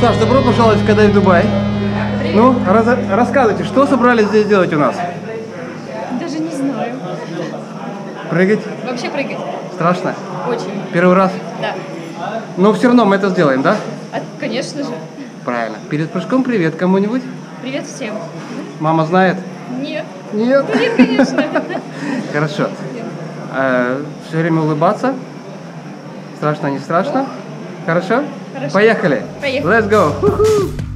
Саш, добро пожаловать в Кадай Дубай. Ну, раз- рассказывайте, что собрались здесь делать у нас? Даже не знаю. Прыгать? Вообще прыгать. Страшно? Очень. Первый раз? Да. Но все равно мы это сделаем, да? А, конечно же. Правильно. Перед прыжком привет кому-нибудь? Привет всем. Мама знает? Нет. Нет. Нет, конечно. Хорошо. все время улыбаться. Страшно, не страшно? Хорошо? Хорошо. Поехали. Поехали. Let's go. Ху-ху.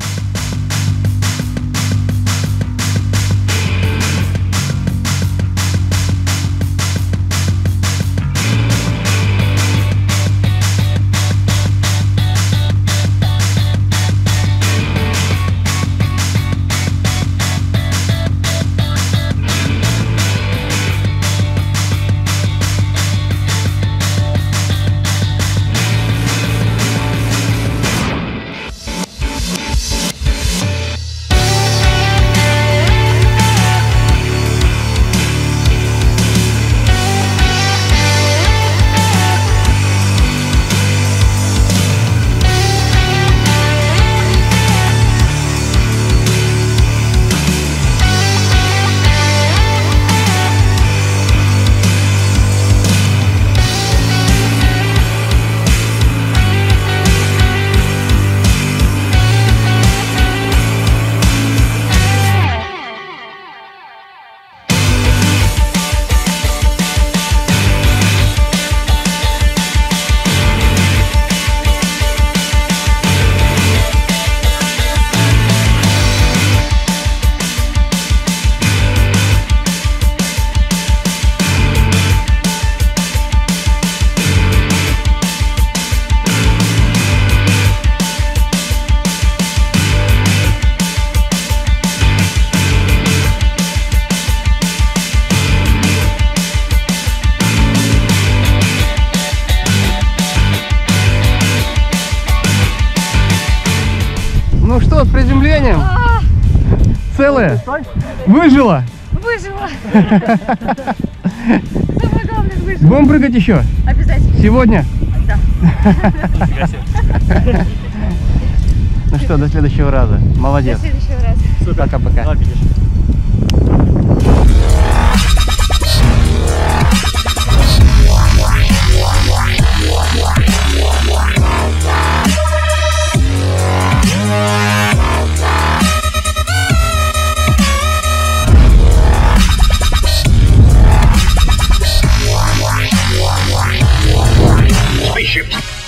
Приземлением? А, Целая? Выжила? выжила. Самое главное, выжила. Будем прыгать еще? Обязательно. Сегодня? Да. Ну что, до следующего раза. До Молодец. следующего раза. Пока-пока. ships.